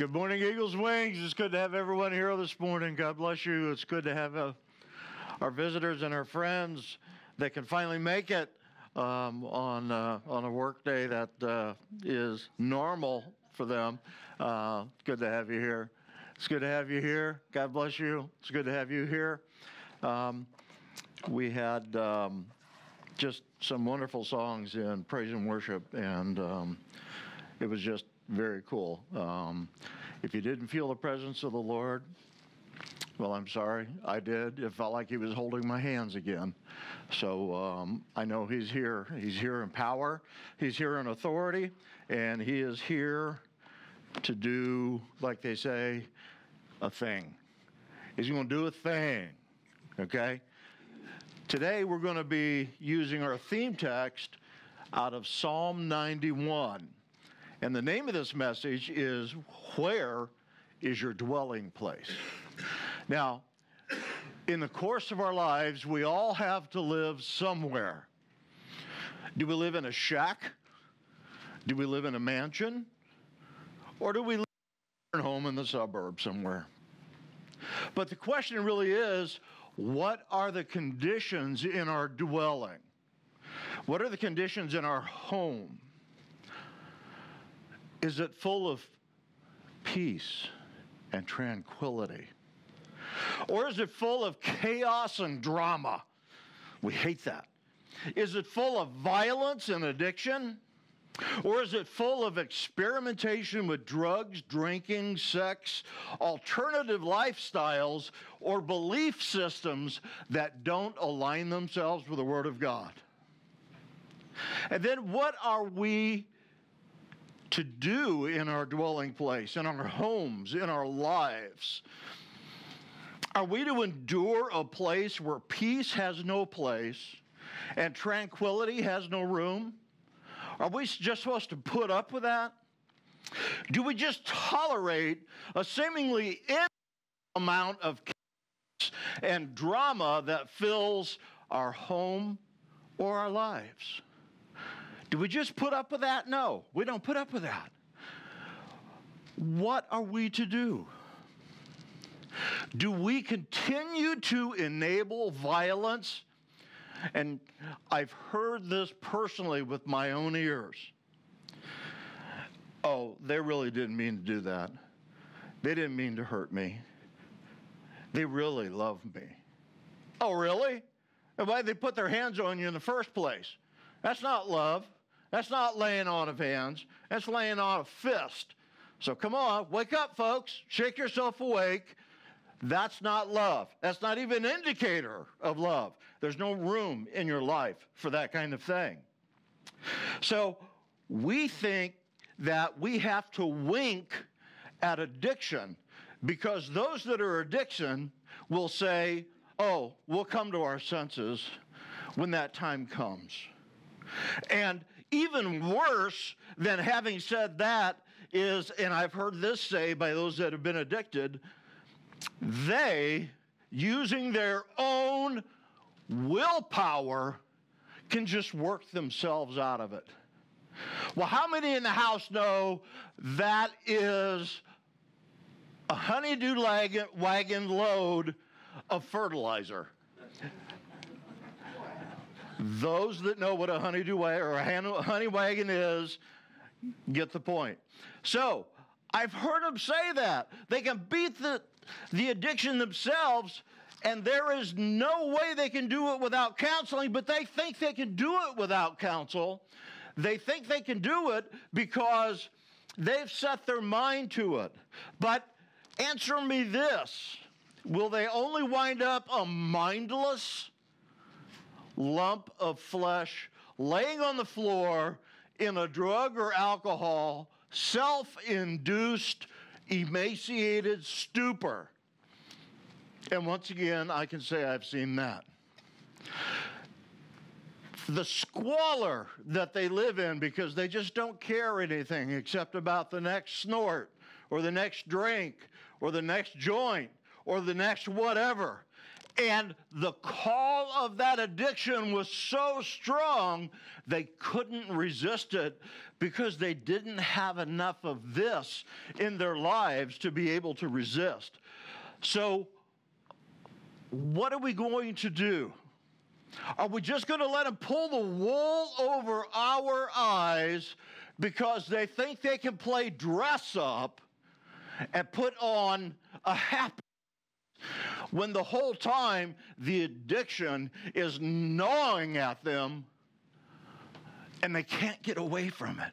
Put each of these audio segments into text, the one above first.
Good morning, Eagles Wings. It's good to have everyone here this morning. God bless you. It's good to have uh, our visitors and our friends that can finally make it um, on uh, on a work day that uh, is normal for them. Uh, good to have you here. It's good to have you here. God bless you. It's good to have you here. Um, we had um, just some wonderful songs in praise and worship, and um, it was just very cool. Um, if you didn't feel the presence of the Lord, well, I'm sorry. I did. It felt like He was holding my hands again. So um, I know He's here. He's here in power, He's here in authority, and He is here to do, like they say, a thing. He's going to do a thing. Okay? Today we're going to be using our theme text out of Psalm 91. And the name of this message is Where is Your Dwelling Place? Now, in the course of our lives, we all have to live somewhere. Do we live in a shack? Do we live in a mansion? Or do we live in a home in the suburbs somewhere? But the question really is what are the conditions in our dwelling? What are the conditions in our home? Is it full of peace and tranquility? Or is it full of chaos and drama? We hate that. Is it full of violence and addiction? Or is it full of experimentation with drugs, drinking, sex, alternative lifestyles, or belief systems that don't align themselves with the Word of God? And then what are we to do in our dwelling place, in our homes, in our lives? Are we to endure a place where peace has no place and tranquility has no room? Are we just supposed to put up with that? Do we just tolerate a seemingly amount of chaos and drama that fills our home or our lives? Do we just put up with that? No, we don't put up with that. What are we to do? Do we continue to enable violence? And I've heard this personally with my own ears. Oh, they really didn't mean to do that. They didn't mean to hurt me. They really love me. Oh, really? And why they put their hands on you in the first place? That's not love. That's not laying on of hands. That's laying on a fist. So come on, wake up, folks. Shake yourself awake. That's not love. That's not even an indicator of love. There's no room in your life for that kind of thing. So we think that we have to wink at addiction because those that are addiction will say, oh, we'll come to our senses when that time comes. And even worse than having said that is, and I've heard this say by those that have been addicted, they, using their own willpower, can just work themselves out of it. Well, how many in the house know that is a honeydew wagon load of fertilizer? Those that know what a honeydew wagon or a honey wagon is get the point. So, I've heard them say that. They can beat the, the addiction themselves, and there is no way they can do it without counseling, but they think they can do it without counsel. They think they can do it because they've set their mind to it. But answer me this Will they only wind up a mindless, lump of flesh laying on the floor in a drug or alcohol, self induced, emaciated stupor. And once again, I can say I've seen that. The squalor that they live in because they just don't care anything except about the next snort or the next drink or the next joint or the next whatever And the call of that addiction was so strong, they couldn't resist it because they didn't have enough of this in their lives to be able to resist. So, what are we going to do? Are we just going to let them pull the wool over our eyes because they think they can play dress up and put on a happy when the whole time the addiction is gnawing at them and they can't get away from it?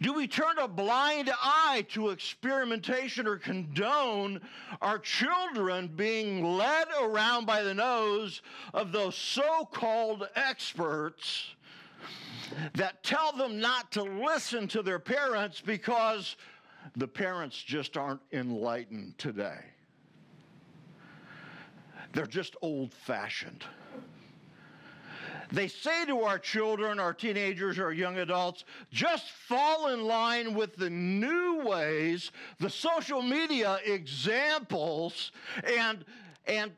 Do we turn a blind eye to experimentation or condone our children being led around by the nose of those so called experts that tell them not to listen to their parents because the parents just aren't enlightened today? They're just old fashioned. They say to our children, our teenagers, our young adults, just fall in line with the new ways, the social media examples, and, and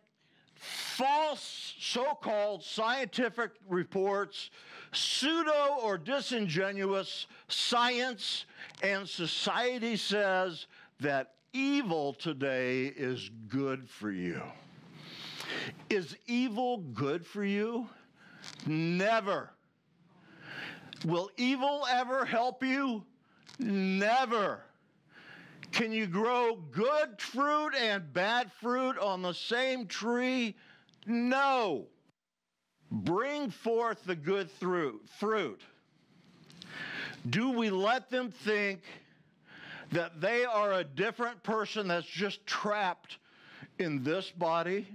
false so called scientific reports, pseudo or disingenuous science, and society says that evil today is good for you. Is evil good for you? Never. Will evil ever help you? Never. Can you grow good fruit and bad fruit on the same tree? No. Bring forth the good fruit. Do we let them think that they are a different person that's just trapped in this body?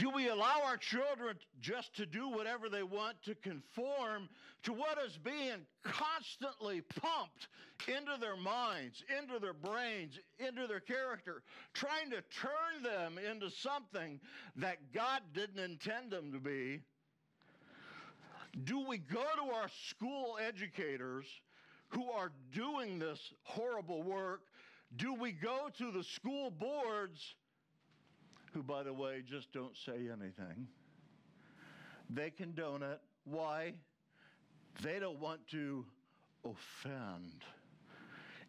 Do we allow our children just to do whatever they want to conform to what is being constantly pumped into their minds, into their brains, into their character, trying to turn them into something that God didn't intend them to be? Do we go to our school educators who are doing this horrible work? Do we go to the school boards who, by the way, just don't say anything. They condone it. Why? They don't want to offend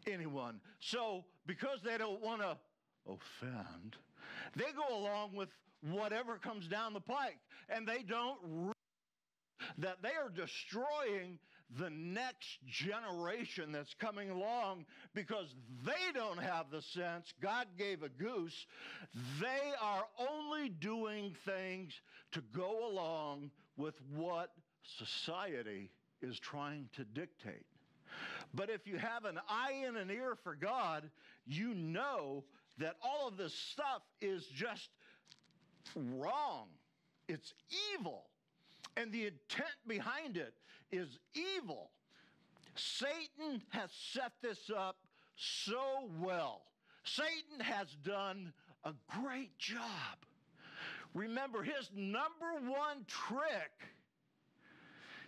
anyone. So, because they don't want to offend, they go along with whatever comes down the pike and they don't that they are destroying the next generation that's coming along because they don't have the sense God gave a goose. They are only doing things to go along with what society is trying to dictate. But if you have an eye and an ear for God, you know that all of this stuff is just wrong. It's evil. And the intent behind it is evil. Satan has set this up so well. Satan has done a great job. Remember, his number one trick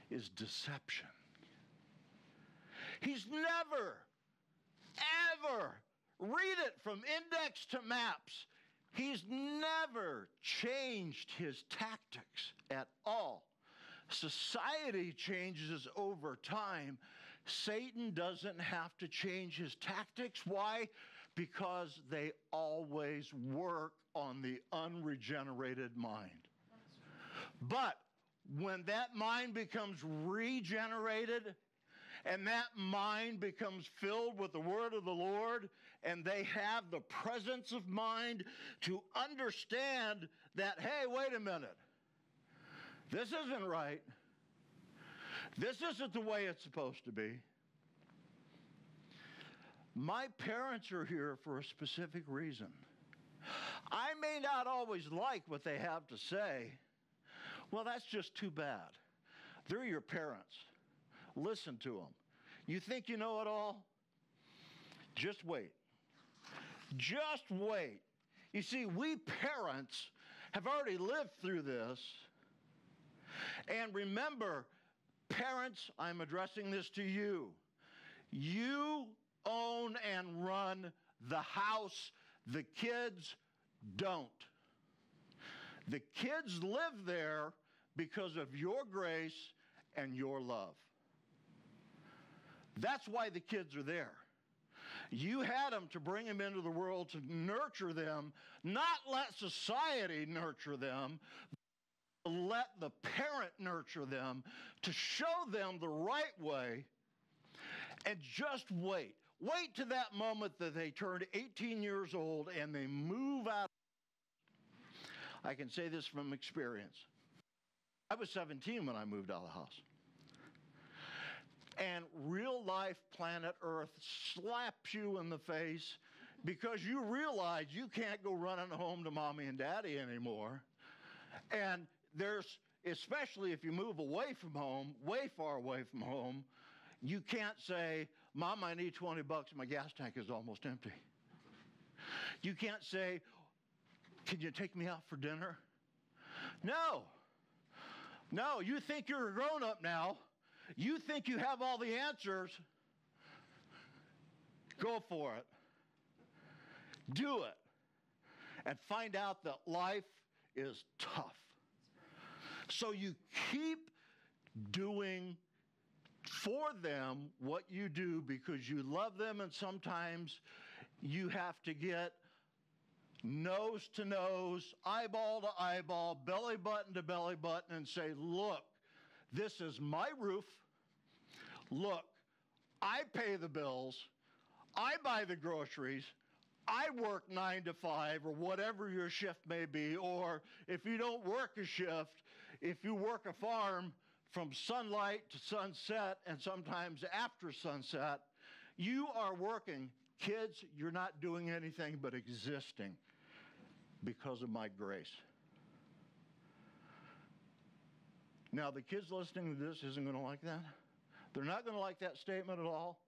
is deception. He's never, ever, read it from index to maps, he's never changed his tactics at all. Society changes over time. Satan doesn't have to change his tactics. Why? Because they always work on the unregenerated mind. But when that mind becomes regenerated and that mind becomes filled with the word of the Lord, and they have the presence of mind to understand that, hey, wait a minute. This isn't right. This isn't the way it's supposed to be. My parents are here for a specific reason. I may not always like what they have to say. Well, that's just too bad. They're your parents. Listen to them. You think you know it all? Just wait. Just wait. You see, we parents have already lived through this and remember, parents, I'm addressing this to you. You own and run the house the kids don't. The kids live there because of your grace and your love. That's why the kids are there. You had them to bring them into the world to nurture them, not let society nurture them, let the parent nurture them to show them the right way and just wait. Wait to that moment that they turn 18 years old and they move out. I can say this from experience. I was 17 when I moved out of the house. And real life planet Earth slaps you in the face because you realize you can't go running home to mommy and daddy anymore. And there's, especially if you move away from home, way far away from home, you can't say, Mom, I need 20 bucks, my gas tank is almost empty. You can't say, Can you take me out for dinner? No. No, you think you're a grown up now. You think you have all the answers. Go for it. Do it. And find out that life is tough. So you keep doing for them what you do because you love them, and sometimes you have to get nose to nose, eyeball to eyeball, belly button to belly button, and say, Look, this is my roof. Look, I pay the bills. I buy the groceries. I work nine to five or whatever your shift may be. Or if you don't work a shift, if you work a farm from sunlight to sunset and sometimes after sunset, you are working. Kids, you're not doing anything but existing because of my grace. Now, the kids listening to this isn't going to like that. They're not going to like that statement at all.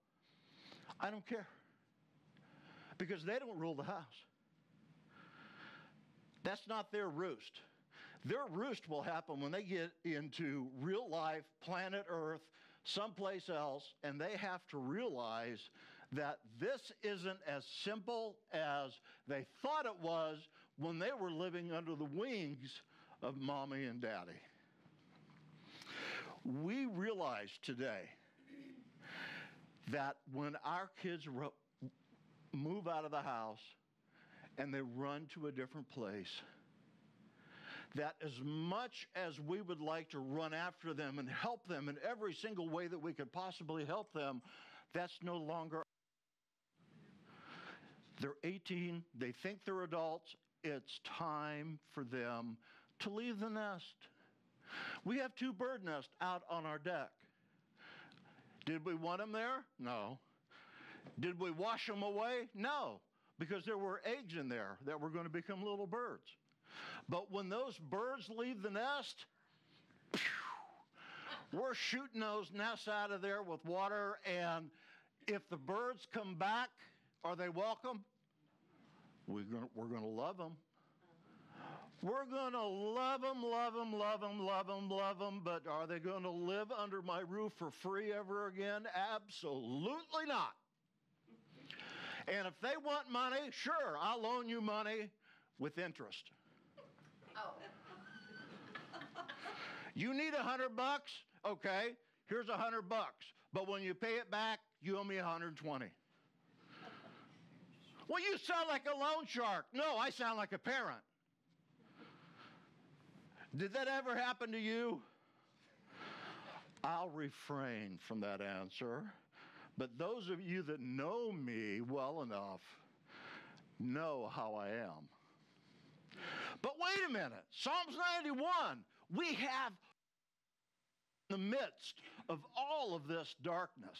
I don't care because they don't rule the house. That's not their roost. Their roost will happen when they get into real life, planet Earth, someplace else, and they have to realize that this isn't as simple as they thought it was when they were living under the wings of mommy and daddy. We realize today that when our kids move out of the house and they run to a different place, that as much as we would like to run after them and help them in every single way that we could possibly help them, that's no longer. They're 18, they think they're adults. It's time for them to leave the nest. We have two bird nests out on our deck. Did we want them there? No. Did we wash them away? No, because there were eggs in there that were going to become little birds. But when those birds leave the nest, we're shooting those nests out of there with water. And if the birds come back, are they welcome? We're going we're to love them. We're going to love them, love them, love them, love them, love them, but are they going to live under my roof for free ever again? Absolutely not. And if they want money, sure, I'll loan you money with interest. You need a hundred bucks? Okay, here's a hundred bucks. But when you pay it back, you owe me 120. Well, you sound like a loan shark. No, I sound like a parent. Did that ever happen to you? I'll refrain from that answer. But those of you that know me well enough know how I am. But wait a minute Psalms 91, we have the midst of all of this darkness.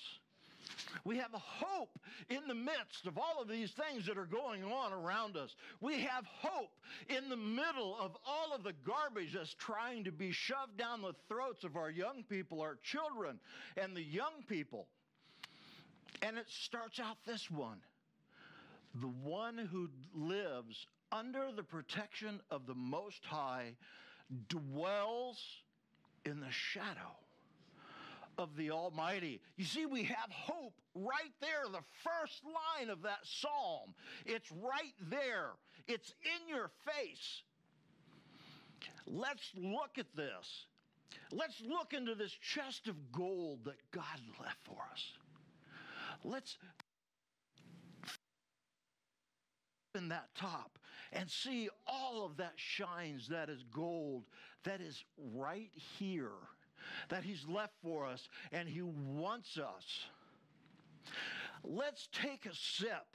We have hope in the midst of all of these things that are going on around us. We have hope in the middle of all of the garbage that's trying to be shoved down the throats of our young people, our children, and the young people. And it starts out this one the one who lives under the protection of the Most High dwells in the shadow of the Almighty. You see, we have hope right there, the first line of that psalm. It's right there, it's in your face. Let's look at this. Let's look into this chest of gold that God left for us. Let's in that top and see all of that shines that is gold that is right here that he's left for us and he wants us. Let's take a sip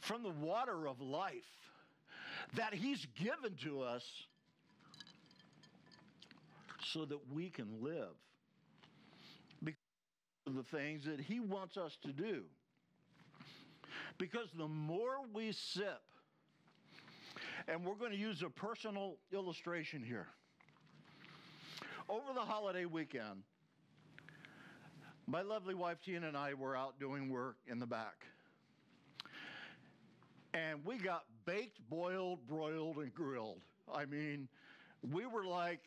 from the water of life that he's given to us so that we can live because of the things that he wants us to do. Because the more we sip, and we're going to use a personal illustration here. Over the holiday weekend, my lovely wife Tina and I were out doing work in the back. And we got baked, boiled, broiled, and grilled. I mean, we were like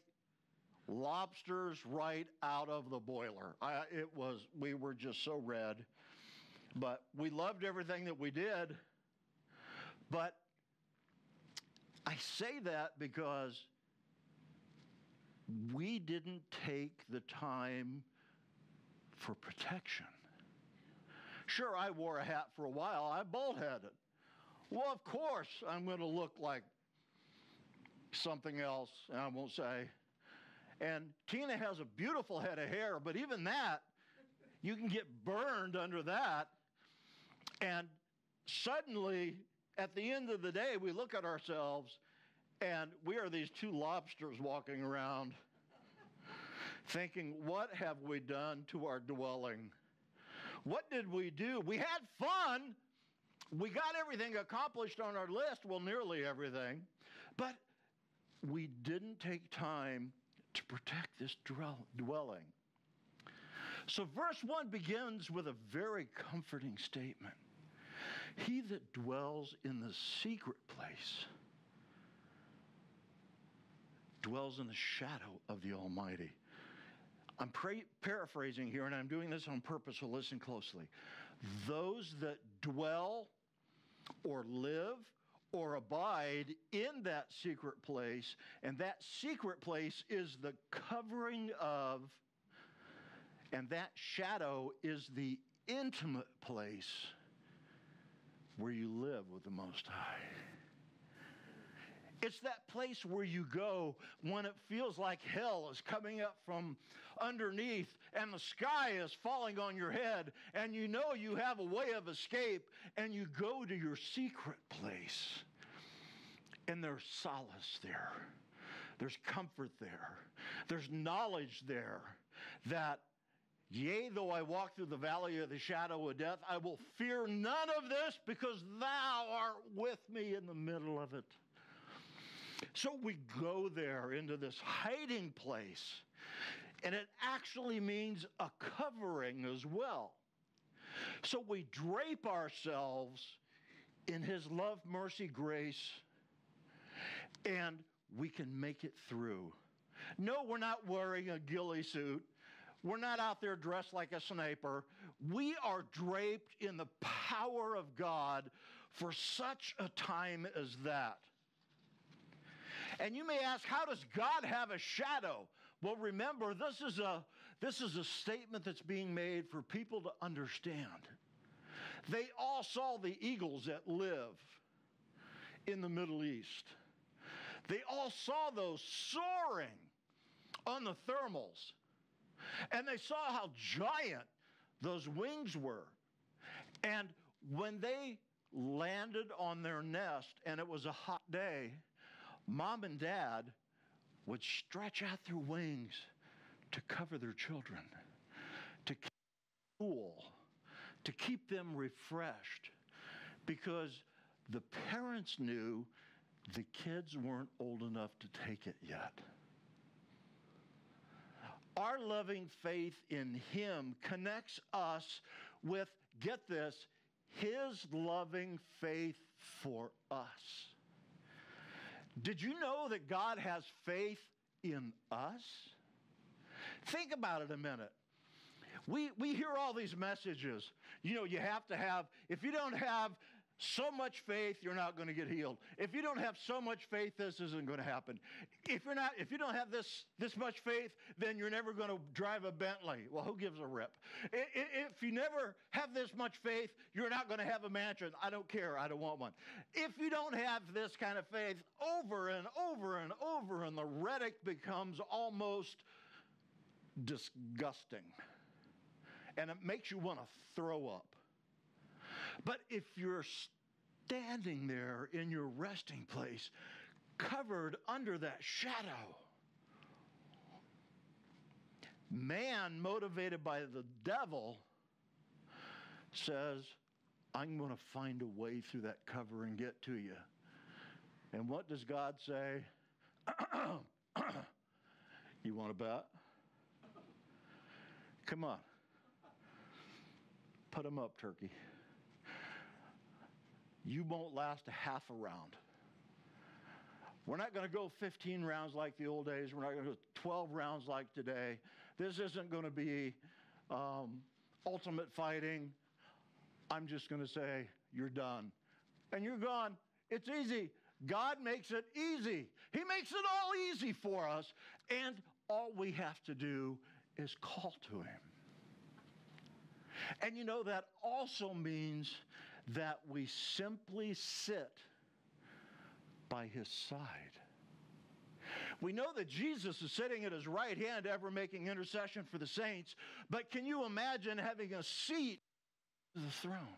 lobsters right out of the boiler. I, it was, we were just so red. But we loved everything that we did. But I say that because we didn't take the time for protection. Sure, I wore a hat for a while. I bald headed. Well, of course, I'm going to look like something else, and I won't say. And Tina has a beautiful head of hair, but even that, you can get burned under that. And suddenly, at the end of the day, we look at ourselves and we are these two lobsters walking around thinking, what have we done to our dwelling? What did we do? We had fun. We got everything accomplished on our list, well, nearly everything, but we didn't take time to protect this dwelling. So, verse 1 begins with a very comforting statement. He that dwells in the secret place dwells in the shadow of the Almighty. I'm pra- paraphrasing here, and I'm doing this on purpose, so listen closely. Those that dwell or live or abide in that secret place, and that secret place is the covering of, and that shadow is the intimate place where you live with the Most High. It's that place where you go when it feels like hell is coming up from underneath and the sky is falling on your head and you know you have a way of escape and you go to your secret place. And there's solace there. There's comfort there. There's knowledge there that Yea, though I walk through the valley of the shadow of death, I will fear none of this because thou art with me in the middle of it. So we go there into this hiding place, and it actually means a covering as well. So we drape ourselves in his love, mercy, grace, and we can make it through. No, we're not wearing a ghillie suit. We're not out there dressed like a sniper. We are draped in the power of God for such a time as that. And you may ask, how does God have a shadow? Well, remember, this is a, this is a statement that's being made for people to understand. They all saw the eagles that live in the Middle East. They all saw those soaring on the thermals. And they saw how giant those wings were. And when they landed on their nest and it was a hot day, mom and dad would stretch out their wings to cover their children, to keep cool, to keep them refreshed, because the parents knew the kids weren't old enough to take it yet. Our loving faith in Him connects us with, get this, His loving faith for us. Did you know that God has faith in us? Think about it a minute. We, we hear all these messages. You know, you have to have, if you don't have so much faith, you're not going to get healed. If you don't have so much faith, this isn't going to happen. If you're not, if you don't have this this much faith, then you're never going to drive a Bentley. Well, who gives a rip? If you never have this much faith, you're not going to have a mansion. I don't care. I don't want one. If you don't have this kind of faith, over and over and over, and the rhetoric becomes almost disgusting, and it makes you want to throw up. But if you're standing there in your resting place, covered under that shadow, man motivated by the devil says, I'm going to find a way through that cover and get to you. And what does God say? you want to bet? Come on. Put them up, turkey you won't last a half a round. We're not going to go 15 rounds like the old days. We're not going to go 12 rounds like today. This isn't going to be um, ultimate fighting. I'm just going to say, you're done. And you're gone. It's easy. God makes it easy. He makes it all easy for us. And all we have to do is call to Him. And you know, that also means that we simply sit by his side. We know that Jesus is sitting at his right hand, ever making intercession for the saints, but can you imagine having a seat to the throne?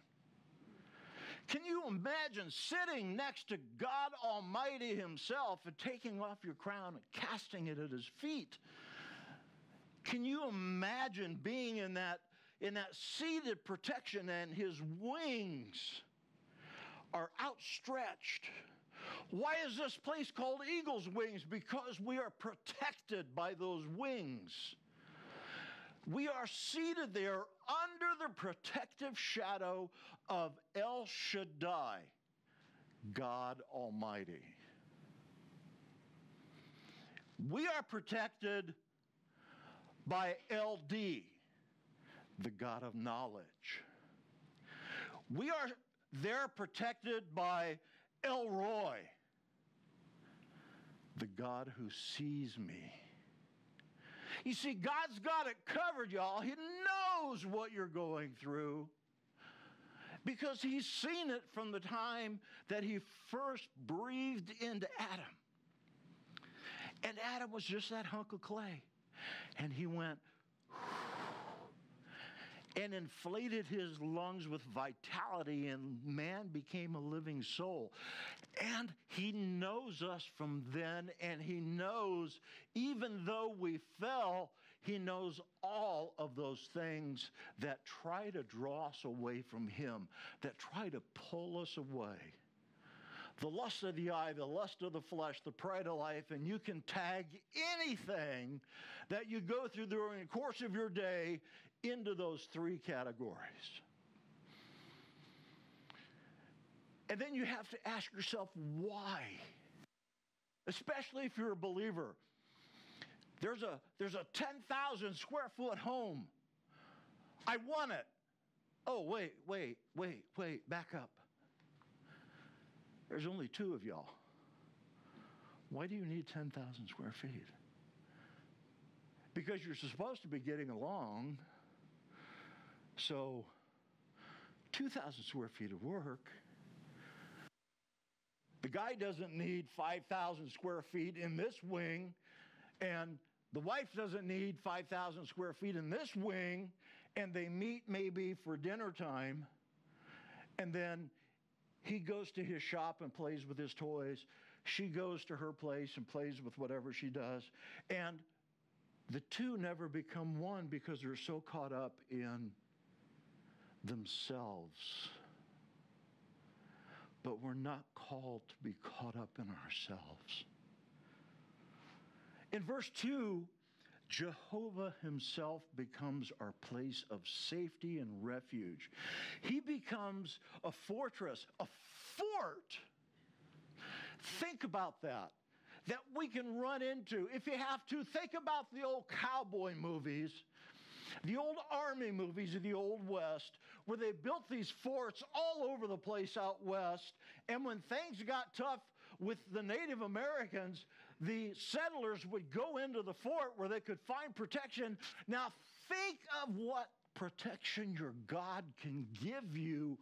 Can you imagine sitting next to God Almighty Himself and taking off your crown and casting it at His feet? Can you imagine being in that in that seated protection, and his wings are outstretched. Why is this place called Eagle's Wings? Because we are protected by those wings. We are seated there under the protective shadow of El Shaddai, God Almighty. We are protected by LD, the God of knowledge. We are there protected by El Roi, the God who sees me. You see, God's got it covered, y'all. He knows what you're going through because He's seen it from the time that He first breathed into Adam. And Adam was just that hunk of clay. And He went, and inflated his lungs with vitality, and man became a living soul. And he knows us from then, and he knows, even though we fell, he knows all of those things that try to draw us away from him, that try to pull us away the lust of the eye, the lust of the flesh, the pride of life, and you can tag anything that you go through during the course of your day into those three categories. And then you have to ask yourself why. Especially if you're a believer. There's a, there's a 10,000 square foot home. I want it. Oh, wait, wait, wait, wait, back up. There's only two of y'all. Why do you need 10,000 square feet? Because you're supposed to be getting along so, 2,000 square feet of work. The guy doesn't need 5,000 square feet in this wing, and the wife doesn't need 5,000 square feet in this wing, and they meet maybe for dinner time, and then he goes to his shop and plays with his toys. She goes to her place and plays with whatever she does. And the two never become one because they're so caught up in themselves. But we're not called to be caught up in ourselves. In verse 2, Jehovah himself becomes our place of safety and refuge. He becomes a fortress, a fort. Think about that. that we can run into. If you have to, think about the old cowboy movies, the old army movies of the Old West, where they built these forts all over the place out west. And when things got tough with the Native Americans, the settlers would go into the fort where they could find protection. Now, think of what protection your God can give you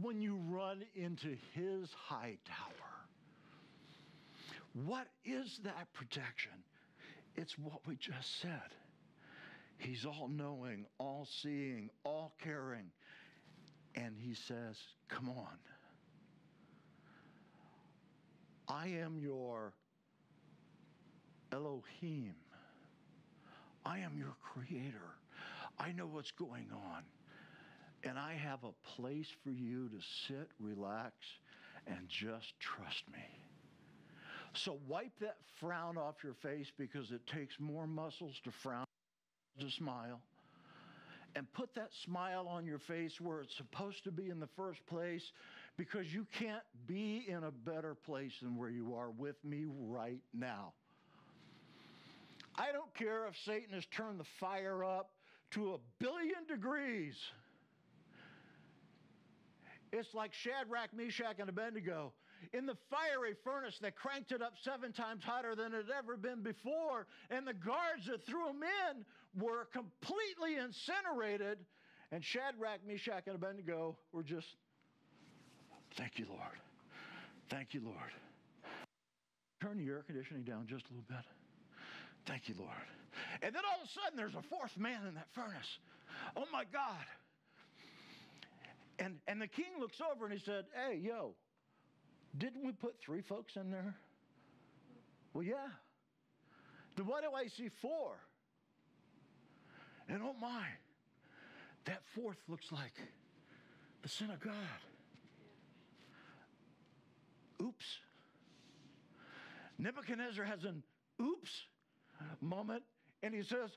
when you run into his high tower. What is that protection? It's what we just said. He's all knowing, all seeing, all caring. And he says, Come on. I am your Elohim. I am your creator. I know what's going on. And I have a place for you to sit, relax, and just trust me. So wipe that frown off your face because it takes more muscles to frown to smile. And put that smile on your face where it's supposed to be in the first place because you can't be in a better place than where you are with me right now. I don't care if Satan has turned the fire up to a billion degrees. It's like Shadrach, Meshach, and Abednego in the fiery furnace that cranked it up seven times hotter than it had ever been before. And the guards that threw them in were completely incinerated. And Shadrach, Meshach, and Abednego were just, thank you, Lord. Thank you, Lord. Turn the air conditioning down just a little bit. Thank you, Lord. And then all of a sudden, there's a fourth man in that furnace. Oh my God. And, and the king looks over and he said, Hey, yo, didn't we put three folks in there? Well, yeah. Then why do I see four? And oh my, that fourth looks like the Son of God. Oops. Nebuchadnezzar has an oops moment and he says,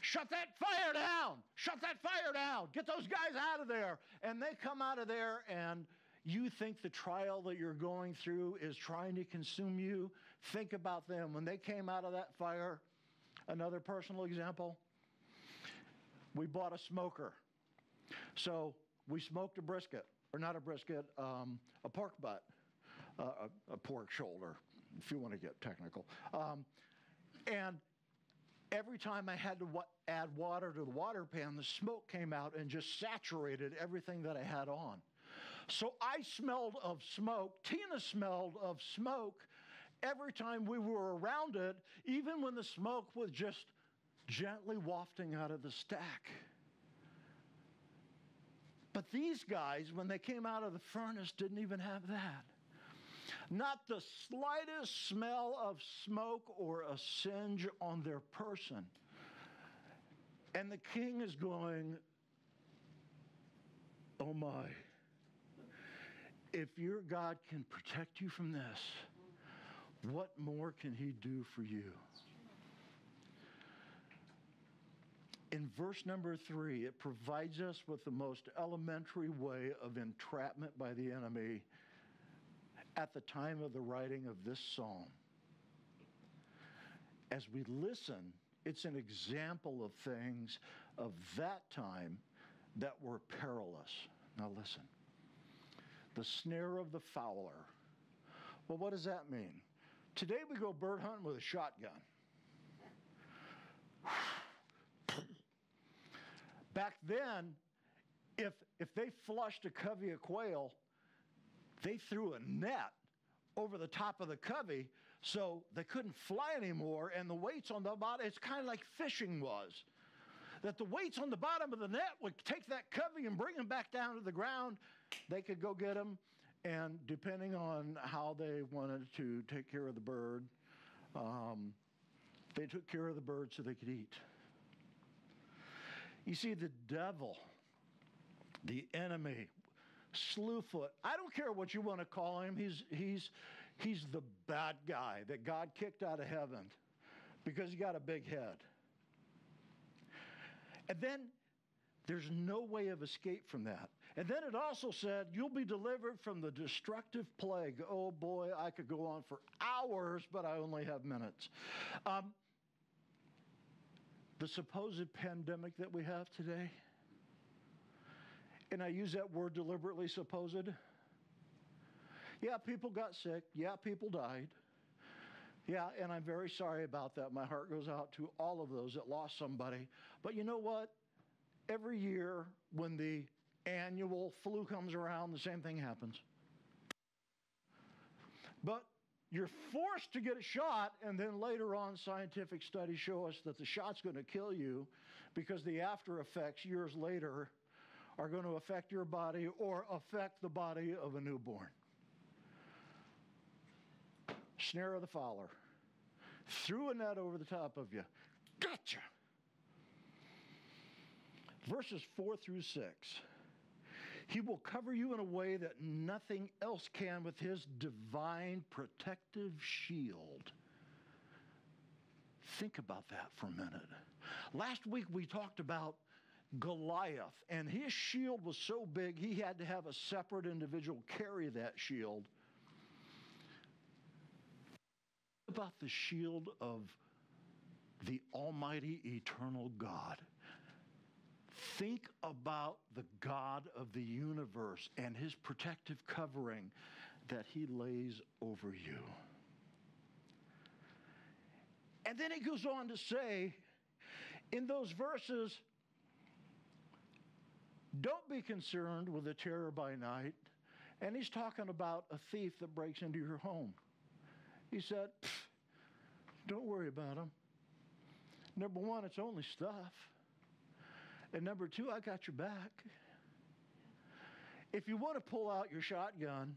Shut that fire down! Shut that fire down! Get those guys out of there! And they come out of there and you think the trial that you're going through is trying to consume you, think about them. When they came out of that fire, another personal example, we bought a smoker. So we smoked a brisket, or not a brisket, um, a pork butt, uh, a, a, pork shoulder, if you want to get technical. Um, and every time I had to wa- add water to the water pan, the smoke came out and just saturated everything that I had on. So I smelled of smoke. Tina smelled of smoke every time we were around it, even when the smoke was just gently wafting out of the stack. But these guys, when they came out of the furnace, didn't even have that. Not the slightest smell of smoke or a singe on their person. And the king is going, Oh my if your God can protect you from this, what more can he do for you? In verse number three, it provides us with the most elementary way of entrapment by the enemy at the time of the writing of this psalm. As we listen, it's an example of things of that time that were perilous. Now, listen the snare of the fowler. Well, what does that mean? Today we go bird hunting with a shotgun. Back then, if, if they flushed a covey of quail, they threw a net over the top of the covey so they couldn't fly anymore, and the weights on the bottom, it's kind of like fishing was. That the weights on the bottom of the net would take that covey and bring them back down to the ground they could go get them, and depending on how they wanted to take care of the bird, um, they took care of the bird so they could eat. You see, the devil, the enemy, Slewfoot, I don't care what you want to call him, he's, he's, he's the bad guy that God kicked out of heaven because he got a big head. And then There's no way of escape from that. And then it also said, You'll be delivered from the destructive plague. Oh boy, I could go on for hours, but I only have minutes. Um, the supposed pandemic that we have today, and I use that word deliberately supposed. Yeah, people got sick. Yeah, people died. Yeah, and I'm very sorry about that. My heart goes out to all of those that lost somebody. But you know what? Every year when the annual flu comes around, the same thing happens. But you're forced to get a shot, and then later on, scientific studies show us that the shot's going to kill you because the after effects years later are going to affect your body or affect the body of a newborn. Snare of the fowler. Threw a net over the top of you. Gotcha. Verses 4 through 6. He will cover you in a way that nothing else can with his divine protective shield. Think about that for a minute. Last week we talked about Goliath, and his shield was so big he had to have a separate individual carry that shield. About the shield of the Almighty Eternal God. Think about the God of the universe and his protective covering that he lays over you. And then he goes on to say in those verses, don't be concerned with the terror by night. And he's talking about a thief that breaks into your home. He said, don't worry about him. Number one, it's only stuff. And number two, I got your back. If you want to pull out your shotgun,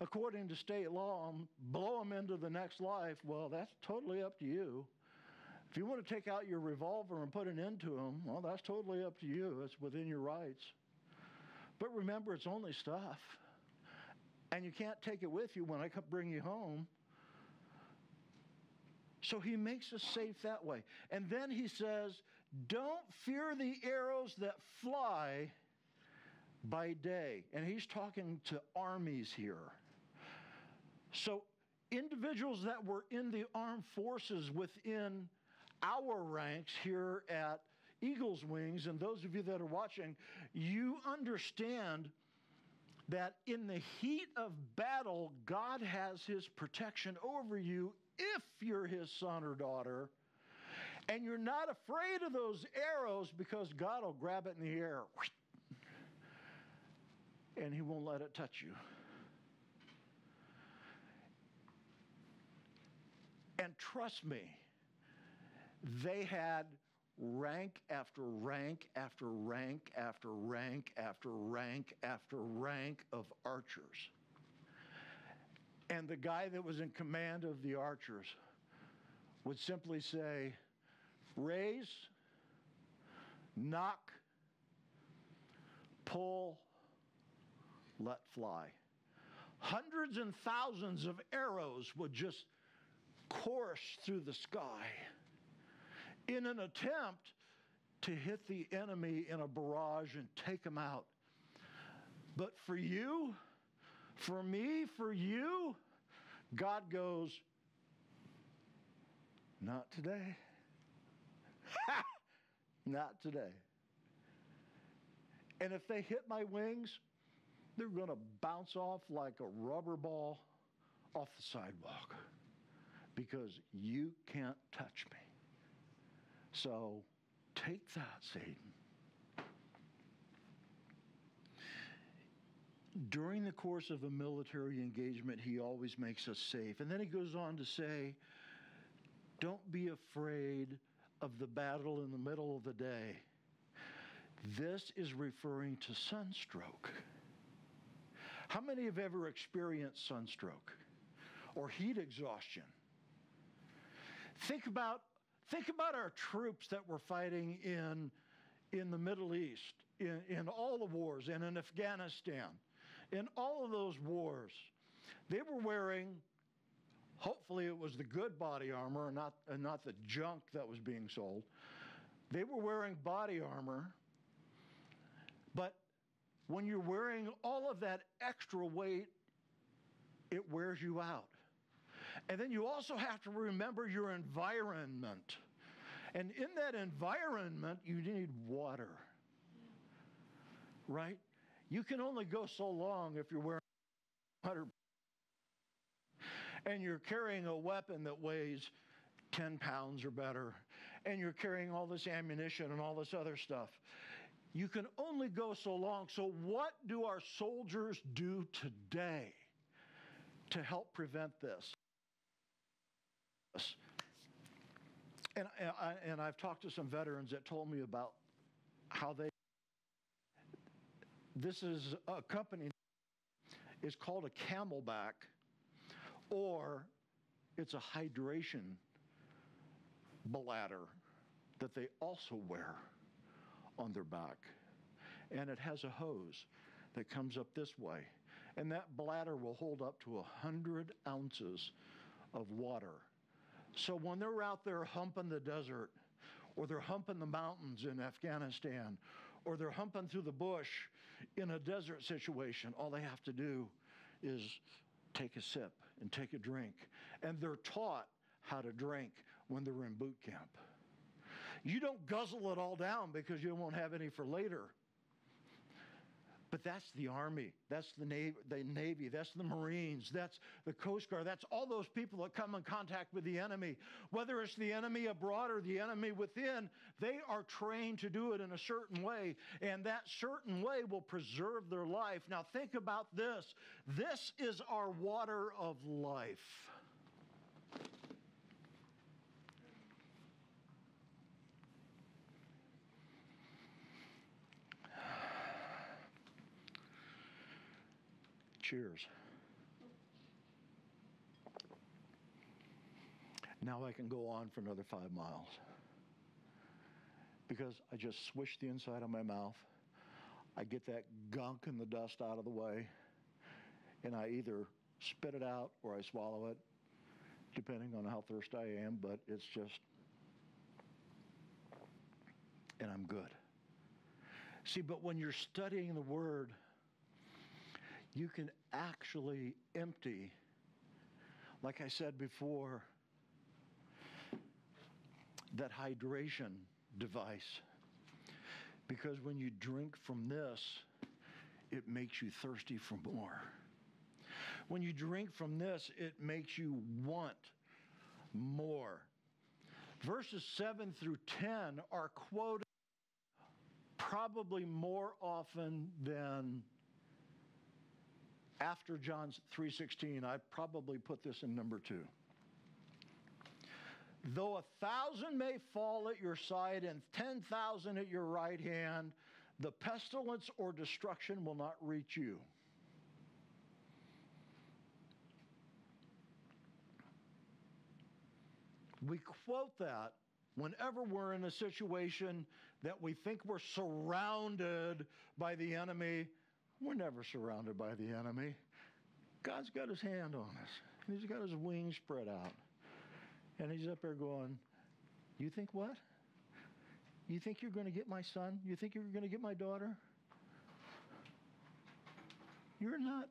according to state law, and blow them into the next life, well, that's totally up to you. If you want to take out your revolver and put an end to them, well, that's totally up to you. It's within your rights. But remember, it's only stuff. And you can't take it with you when I come bring you home. So he makes us safe that way. And then he says, Don't fear the arrows that fly by day. And he's talking to armies here. So individuals that were in the armed forces within our ranks here at Eagle's Wings, and those of you that are watching, you understand that in the heat of battle, God has his protection over you if you're his son or daughter. And you're not afraid of those arrows because God will grab it in the air and he won't let it touch you. And trust me, they had rank after rank after rank after rank after rank after rank of archers. And the guy that was in command of the archers would simply say, raise, nock, pull, let fly. Hundreds and thousands of arrows would just course through the sky in an attempt to hit the enemy in a barrage and take them out. But for you, for me, for you, God goes, not today. not today. And if they hit my wings, they're going to bounce off like a rubber ball off the sidewalk because you can't touch me. So take that, Satan. During the course of a military engagement, he always makes us safe. And then he goes on to say, Don't be afraid of the battle in the middle of the day. This is referring to sunstroke. How many have ever experienced sunstroke or heat exhaustion? Think about, think about our troops that were fighting in, in the Middle East, in, in all the wars, and in Afghanistan. In all of those wars, they were wearing, hopefully, it was the good body armor and not, and not the junk that was being sold. They were wearing body armor But when you're wearing all of that extra weight, it wears you out. And then you also have to remember your environment. And in that environment, you need water. Right? You can only go so long if you're wearing 100 and you're carrying a weapon that weighs 10 pounds or better, and you're carrying all this ammunition and all this other stuff. You can only go so long. So, what do our soldiers do today to help prevent this? And, I, and I've talked to some veterans that told me about how they. This is a company is called a CamelBak, or it's a hydration bladder that they also wear on their back. And it has a hose that comes up this way. And that bladder will hold up to 100 ounces of water. So when they're out there humping the desert, or they're humping the mountains in Afghanistan, or they're humping through the bush in a desert situation, all they have to do is take a sip and take a drink. And they're taught how to drink when they're in boot camp. You don't guzzle it all down because you won't have any for later. But that's the Army, that's the Navy, the Navy, that's the Marines, that's the Coast Guard, that's all those people that come in contact with the enemy. Whether it's the enemy abroad or the enemy within, they are trained to do it in a certain way, and that certain way will preserve their life. Now, think about this this is our water of life. Cheers. Now I can go on for another five miles because I just swish the inside of my mouth. I get that gunk and the dust out of the way, and I either spit it out or I swallow it, depending on how thirsty I am, but it's just, and I'm good. See, but when you're studying the Word, you can actually empty, like I said before, that hydration device. Because when you drink from this, it makes you thirsty for more. When you drink from this, it makes you want more. Verses 7 through 10 are quoted probably more often than after John's 3:16, I probably put this in number 2. Though a thousand may fall at your side and 10,000 at your right hand, the pestilence or destruction will not reach you. We quote that whenever we're in a situation that we think we're surrounded by the enemy we're never surrounded by the enemy. God's got his hand on us, and he's got his wings spread out. And he's up there going, You think what? You think you're going to get my son? You think you're going to get my daughter? You're not.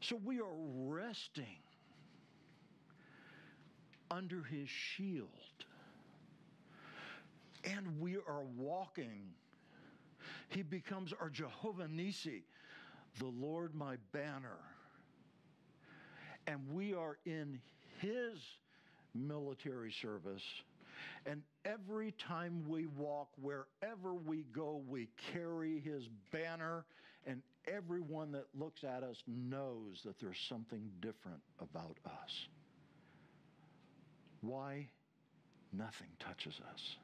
So we are resting under his shield. And we are walking he becomes our Jehovah Nisi, the Lord my banner. And we are in His military service. And every time we walk, wherever we go, we carry His banner. And everyone that looks at us knows that there's something different about us. Why? Nothing touches us.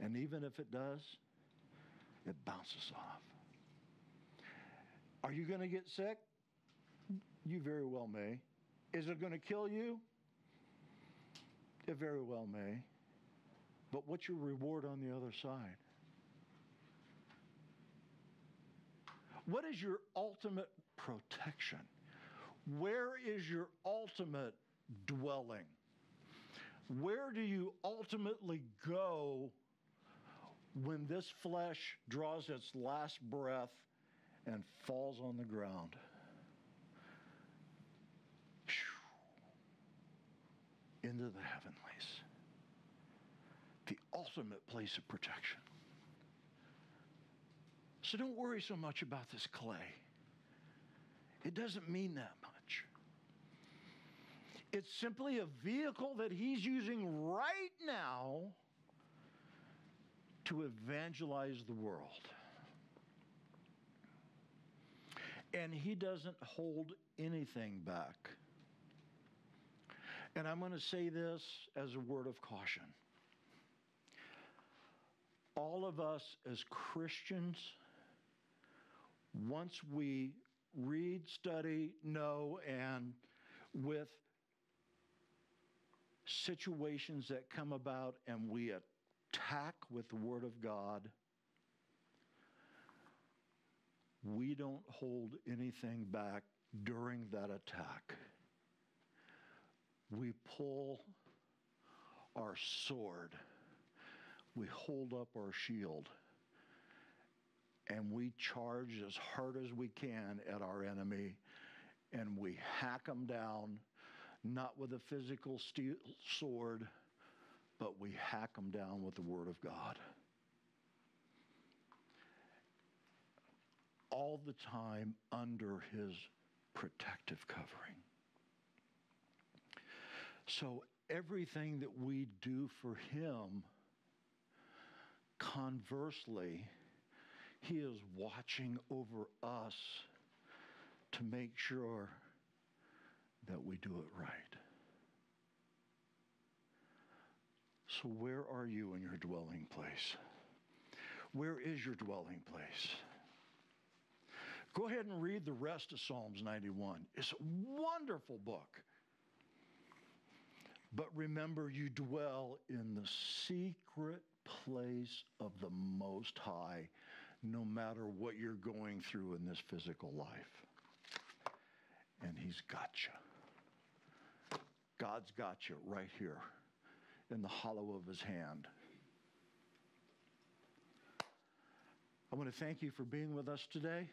And even if it does, it bounces off. Are you going to get sick? You very well may. Is it going to kill you? It very well may. But what's your reward on the other side? What is your ultimate protection? Where is your ultimate dwelling? Where do you ultimately go when this flesh draws its last breath and falls on the ground. Into the heavenlies. The ultimate place of protection. So don't worry so much about this clay. It doesn't mean that much. It's simply a vehicle that he's using right now to evangelize the world. And he doesn't hold anything back. And I'm going to say this as a word of caution. All of us as Christians, once we read, study, know, and with situations that come about and we attack with the Word of God, we don't hold anything back during that attack. We pull our sword, we hold up our shield, and we charge as hard as we can at our enemy, and we hack them down, not with a physical steel sword, but we hack them down with the Word of God. All the time under His protective covering. So everything that we do for Him, conversely, He is watching over us to make sure that we do it right. So, where are you in your dwelling place? Where is your dwelling place? Go ahead and read the rest of Psalms 91. It's a wonderful book. But remember, you dwell in the secret place of the Most High, no matter what you're going through in this physical life. And He's got you. God's got you right here in the hollow of His hand. I want to thank you for being with us today.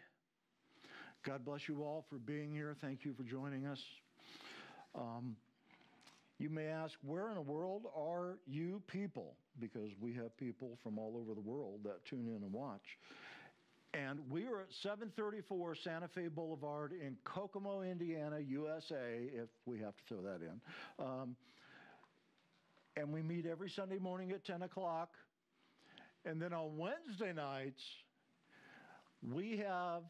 God bless you all for being here. Thank you for joining us. Um, you may ask, where in the world are you people? Because we have people from all over the world that tune in and watch. And we are at 734 Santa Fe Boulevard in Kokomo, Indiana, USA, if we have to throw that in. Um, and we meet every Sunday morning at 10 o'clock. And then on Wednesday nights, we have,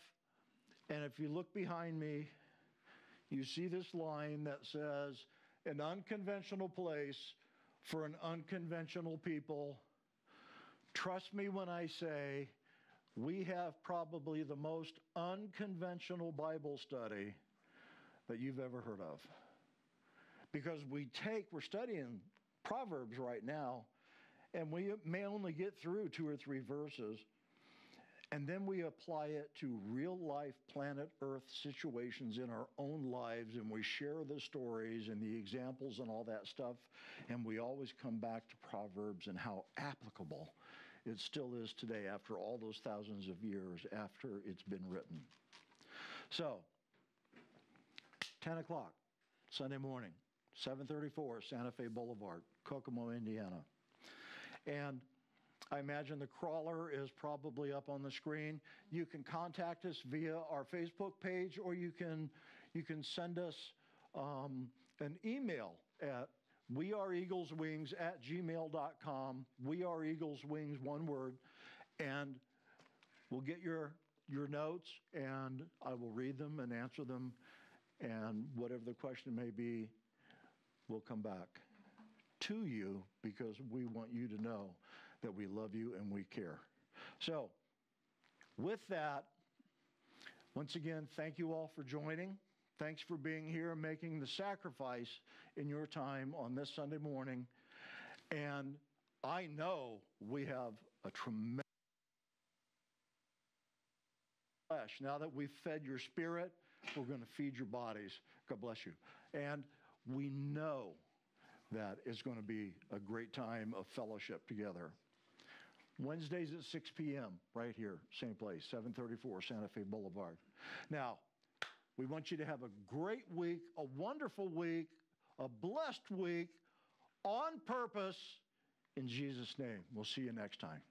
and if you look behind me, you see this line that says, an unconventional place for an unconventional people. Trust me when I say we have probably the most unconventional Bible study that you've ever heard of. Because we take, we're studying Proverbs right now, and we may only get through two or three verses. And then we apply it to real life planet Earth situations in our own lives, and we share the stories and the examples and all that stuff. And we always come back to Proverbs and how applicable it still is today after all those thousands of years after it's been written. So, 10 o'clock, Sunday morning, 734 Santa Fe Boulevard, Kokomo, Indiana. And I imagine the crawler is probably up on the screen. You can contact us via our Facebook page, or you can you can send us um, an email at weareeagleswings at gmail.com. We are Eagles Wings, one word, and we'll get your your notes, and I will read them and answer them, and whatever the question may be, we'll come back to you because we want you to know that we love you and we care. So, with that, once again, thank you all for joining. Thanks for being here making the sacrifice in your time on this Sunday morning. And I know we have a tremendous flesh. Now that we've fed your spirit, we're going to feed your bodies. God bless you. And we know that it's going to be a great time of fellowship together. Wednesdays at 6 p.m. right here, same place, 734 Santa Fe Boulevard. Now, we want you to have a great week, a wonderful week, a blessed week on purpose. In Jesus' name, we'll see you next time.